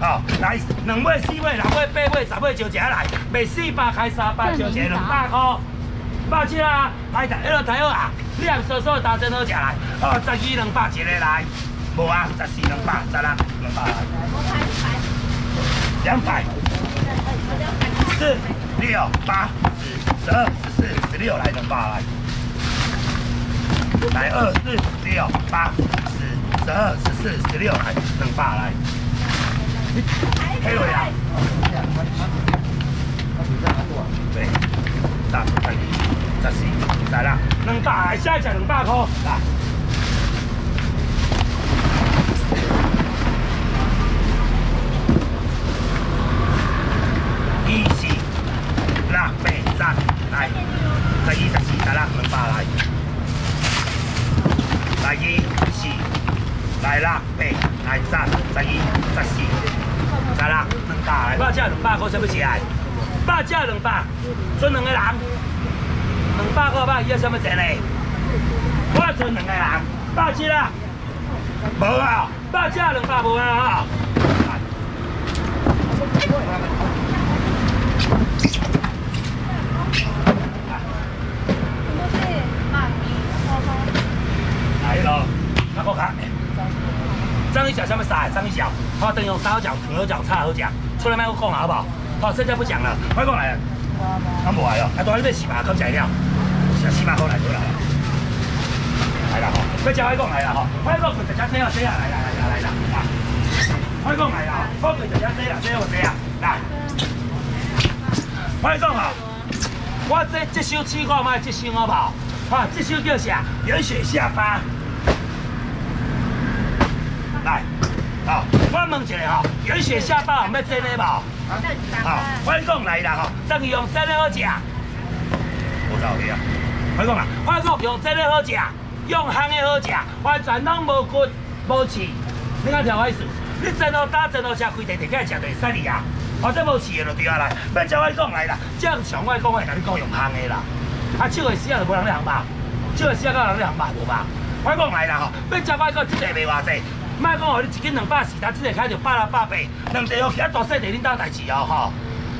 好，来两尾、四尾、六尾、八尾、十尾就起来，卖四百开三百就起两百块。百七啊，来台一路台好啊，你也说说打针好食来。哦，十二两百一个来，无啊，十四两百，十六两百来。两百。四六八十十二十四十六来两百来。来二四六八十十二十四十六来两百来。黑尾啊。对，三十。十四，来啦，两百，下一只两百块，来。二四六八十，来，十二十四，来啦，两百来。来二四，来啦，八，来三，十二十四，来啦，两百来。百只两百块，什么钱？百只两百，剩两个人。两百块吧，要什么钱嘞？我剩两个人，百七啦，无啊，百七两百无啊哈。来咯，那个看，张一脚什么菜？张一脚，好，等用烧饺、牛饺、菜好讲，出来卖我讲好不好？好，现在不讲了，快过来。啊，无来哦，啊，大你要四百，够食了。四四百块来就来，来啦吼！快叫外公来啦吼！外公佢直接坐啊坐啊来来来来来啦！外公来啦，外公直接坐啊坐我坐啊来！外公啊，我这这首试过卖这首好不好？啊，这首叫啥？远雪下巴。来，好，我问一下吼，远雪下巴有咩真的无？好，外公来啦吼，等于用真的好食。我走去啊！快讲啊！快讲，用这个好食，用烘的好食，完全拢无骨无刺。你看条意思？你真好打真好食，规地地起来食就会使哩啊！或者无刺的就对啊来。要照我讲来啦，正常我讲的，甲你讲用烘的啦。啊，手的死啊就无人咧烘吧？手的死啊，人咧烘吧无吧？我讲来啦吼，要照我讲，这个卖偌济？卖讲哦，你一斤两百四，但这个开就百六百八，两地哦，其他大细地恁兜代志哦吼。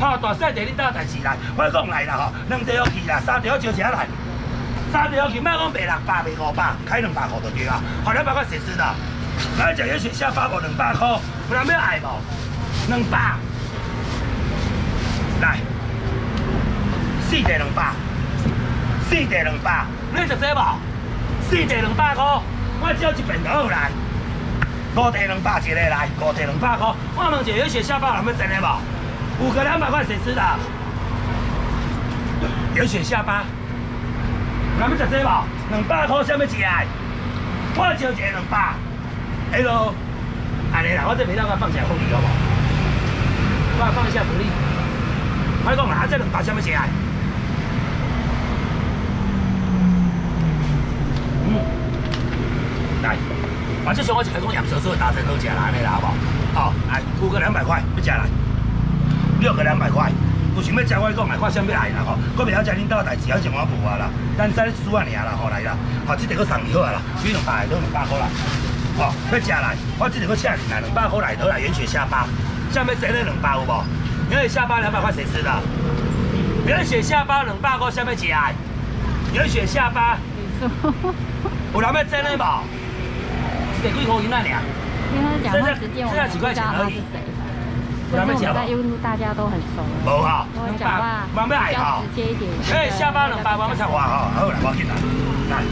吼，大细地恁兜代志来。我讲来啦吼，两地哦去啦，三地哦招起来。三条去卖讲卖六百卖五百，开两百块就对啊，好两百块谁吃的？来讲也许下发我两百块，不然要挨无？两百，来，四地两百，四地两百，你食这无？四地两百块，我只要一份就好来。五地两百一个来，五地两百块，我问一下，有雪下巴有没有真的无？五个两百块谁吃的？有雪下巴。咱要食这无？两百块什么钱？我招一个两百。哎喽，安尼啦，我这皮蛋我放下福利好无？我放一下福利。我讲啦，这两百什么钱？嗯，来，反正上我一开讲盐蛇酥打成都食啦，安尼啦好不好？好，来五个两百块，要食来。六个两百块。有想要食我讲来，看想要来啦吼，我袂晓食恁兜代志，还是我无啊啦。咱使输啊尔啦，吼来啦，吼即个搁送你好啊啦，几两百都两百块啦。好，要食来，我即个搁请你来，两百块来头来，圆雪下巴，下面谁咧两百有无？圆雪下巴两百块谁吃的？圆雪下巴两百块下面几来？圆雪下巴，有人要真的无？这几块银那俩？剩下剩下几块钱而已。但是我在优路大家都很熟。无哈，我讲话比较直接一点。哎，下班两百，我们讲话哈，好来，我进来。来，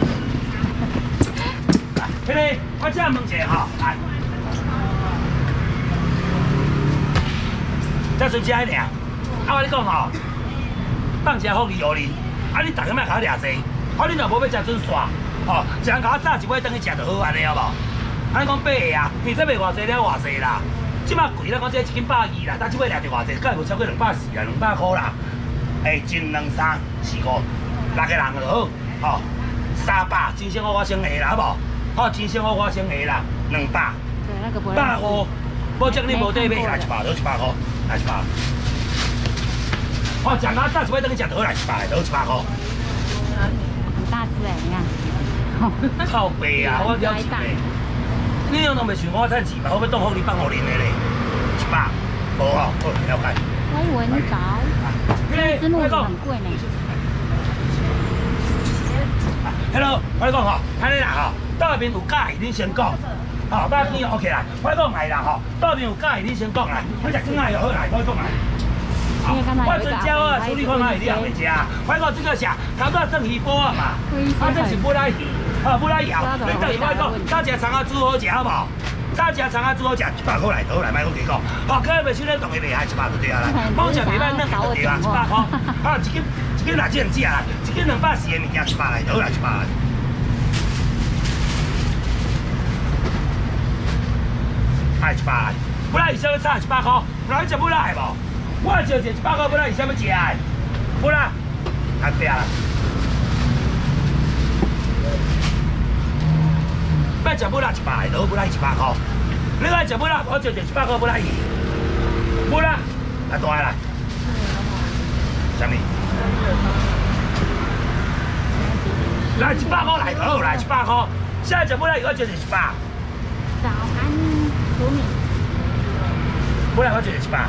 来，兄弟，我这样问一下哈，来，这剩下一点，啊，我你讲吼，放只福利予你，啊，你大家莫甲我掠济，啊，你若无要食准线，吼，一人甲我炸一尾等去食就好安尼好无？啊，你讲八个啊，你这卖偌济了偌济啦？即马贵啦，讲这一斤百二啦，但即尾掠着偌济，梗系无超过两百四啊，两百块啦。哎，一、两、三、四、五，六个人就好，吼，三百，真生活我先下啦，好无？好，真生活我先下啦，两百。百五，保证你无得买，来一百，多一百块，来一百。好，食到炸一尾等你食倒来一百，都一百块。很大只哎，你看。靠背啊，我了解。你用都未算我趁钱吧？我要当好你放好恁的咧，一百好，了解。开文藻，这木头很贵呢。Hello，我讲吼，安尼啦吼，到边有介意你先讲，好，到边 OK 啦，我讲来啦吼，到边有介意你先讲来，我食羹仔又好来，我讲来。我春椒啊，处理看哪里你也未食，我讲这个啥，头早剩鱼煲啊嘛，啊这是不来鱼，啊不来摇，你等于我讲，早食长啊煮好食好无？早食长啊煮好食，一百块来头来，卖我几讲，好，今日未收咱同个袂害一百就对啊啦，包食袂歹，那就对啊，一百块，啊一斤。一斤哪只能食啊？一斤两百四的物件一百来，倒来一百来。哎，一百，不然伊啥物差一百块？不然你食不来无？我就一一百块，不然伊啥？不然，太贵啦。要食不来一百来，倒不来一百块。你爱食不啦，我就一一百块不来伊。不然，来大来。啥物？来一百块来好，来一百块。现在就不来，我就是一百。早安，土米。不来我就是一百。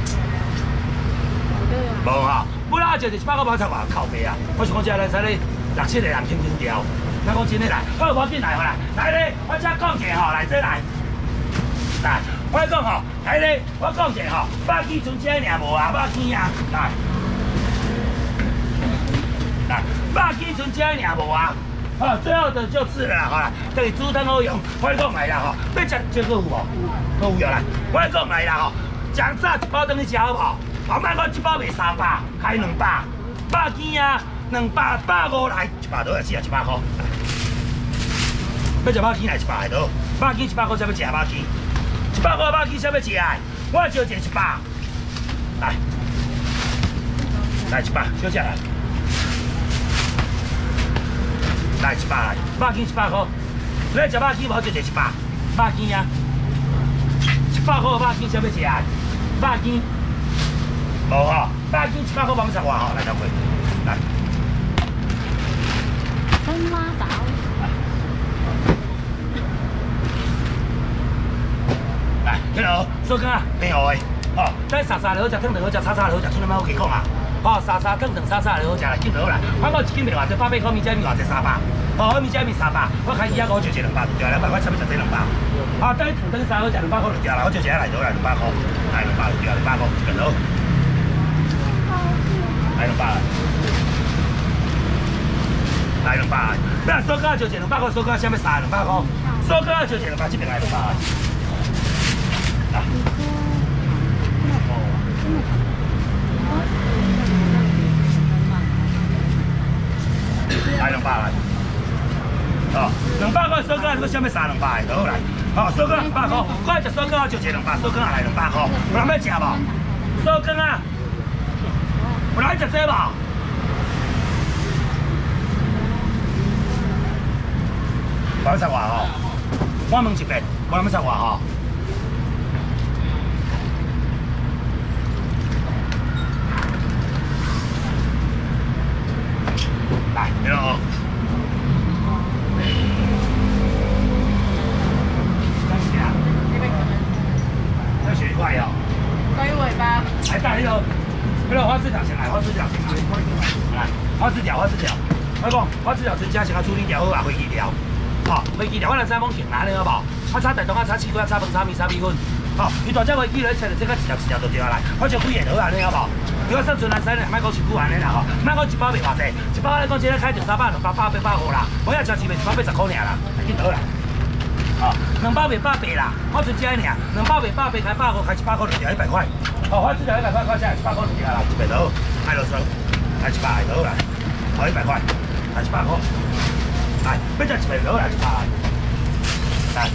无哈，不来我就是一百块，包菜话靠背啊。我想讲这来使你六七个人轻轻调。那讲真的来，我我进来好来，来咧，我再讲一下吼，来这来。来，我讲吼，来咧，我讲一下吼，百几存钱尔无啊，百几啊，来。来百几存钱尔无啊！好，最后的就是了，好啦，等于煮汤好用。我讲来啦，吼，要食这个有无？都有啦。我讲来啦，吼，酱炸一包等于吃好无？后摆我一包卖三百，开两百，百几啊，两百百五来，一百多来吃啊，一百块。要食百几来一百多，百几一百块才要吃百几，一百块百几才要吃啊！我就食一百，来，来一百，小食来。来一百，百斤一百块。你食百斤无就一百，百斤啊！一百块百斤，啥要食啊？百斤，无吼，百斤一百块，帮十外吼，来头过，来。青蛙岛。来，你好，苏哥，你好诶。哦，咱沙沙的好食，汤汤好食，叉叉的好食，出来买我给讲啊。哦，沙沙汤汤沙沙的好食，来进好来。我讲一斤面偌济，八百块面，这面偌济三百。哦，米加面三百，我开以后我就食两百，就两百块，差不多两百。啊，等等三，我食两百块就掉啦，我就食来到来两百块，来两百就掉两百块。来两百，来两百，不然收工就食两百块，收工下面三两百块，收工就食两百，这边来两百。来两百来，哦，两百块收工，你想要三两百的，好来，好，收工两百块，我一只收工就一两百，收工也来两百块，有人要吃无？收工啊，有人食这无？八十外吼，我问一遍，我人要十外吼。来，你好。干啥？要学快哦。关于尾巴。来，大那个，那个花枝条先来，花枝条先来。来，花枝条，花枝条。我讲，花枝条先加先啊，处理条好啊，飞机条。好，飞机条我来三封钱拿了好不？我炒大东啊，炒鸡骨啊，炒饭，炒面，炒米粉。好，你大只飞机来切，即刻一条一条就掉下来。我就几个好啊，你好不？如果生存来使咧，莫讲是久安尼啦吼，莫讲一包卖偌济，一包来讲即个开就三百、两百、八百、八五啦，我要超市卖一包卖十块尔啦，几多啦？哦，两包卖八百啦，我存只尔，两包卖八百开百五，开一百块就掉一百块。哦，我只条一百块，块下一百块就掉啦，一百多，卖落手，开一百多啦，好一百块，开一百块，来，要只一百多来一百，来，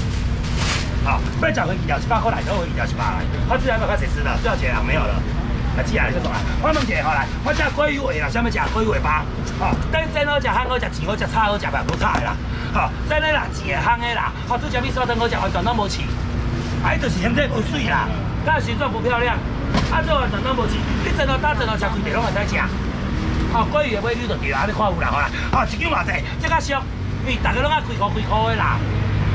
好，要只回一条一百块来，都回一条一百来，我只条一百块谁吃的？最后钱没有了。来接下来就送来，我问一下，好来，我食鲑鱼尾啦，啥物食鲑鱼尾巴？好，等真好食，香好食，钱好食，炒好食，白不炒的啦。好，真的啦，钱香的啦。好，煮虾米烧汤好食，完全都无钱。哎，就是现在不水啦，但形状不漂亮，啊，这完全都无钱。你真的打真的食规地拢会使食。好，鲑鱼的尾鱼就对啦，你看有啦，好啦。好，一斤偌济？这较俗，因为大家拢爱贵块贵块的啦。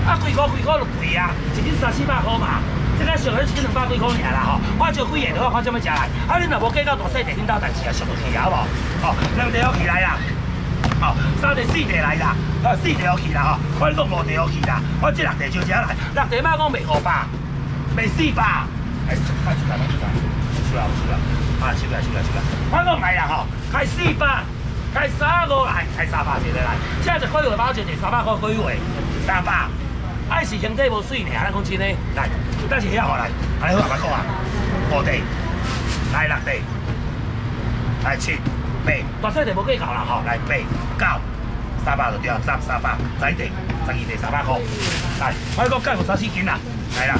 啊，贵块贵块就贵啊，一斤三四百块嘛。这个上咧一两百几块尔啦吼，我就几个都看怎么食来。啊，你若无计较大细地领导代志啊，上去好无？哦，两地好起来啦，哦，三地四地来啦，啊，四地好起啦吼，我讲五地好起啦，我这六地就这来，六地嘛讲卖五百，卖四百，哎，快出来，快出来，出来，出来，啊，出来，出来，出来，我讲来啦吼，开四百。开三个来，开三百一个来，现在就桂花包就三百块桂花，三百。爱是形体无水呢，咱讲真的，来，但是遐好来，来好慢慢讲啊。五地，来六地，来七八，大细地无计够啦吼，来八九，三百就对，十三百，十地，十二地三百块。来，我讲介绍三四斤啦，来啦，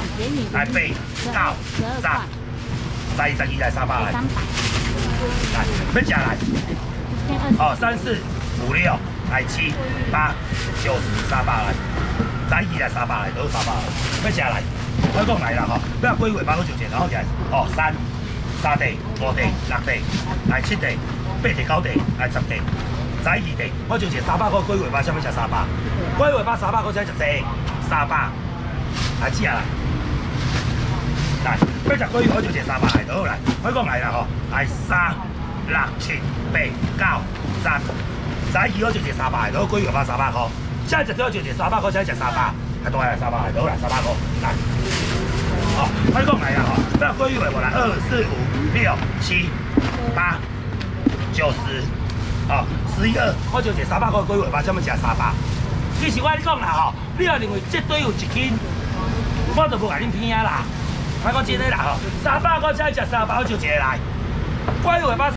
来八九十，十十二来三百。来，来，要食来。哦，三四五六，来七八九十三百来，再二来三百来，都三百来，要食来，我讲来啦吼，要几位包好就钱，然后就来，哦三三地五地六地来七地八地九地来十地，再二地，我就钱三百块几位包，想要食三百，几位包三百块才食济，三百来吃啊来，要食几位我就钱三百来，都来，我讲来啦吼，来三。六七八九十，十一二我就值三百，攞几月包三百块，现在一条就值三百块，现在值三百，系多来三百，好来三百块，来，哦，我讲来啊，吼，不要几月我来，二四五六七八九十，哦，十一二，我就值三百块，几月包上面值三百。其实我你讲啦，吼，你要认为这堆有一斤，我就无甲恁骗啦。我讲真的啦，吼，三百块才值三百，我就值来，几月包。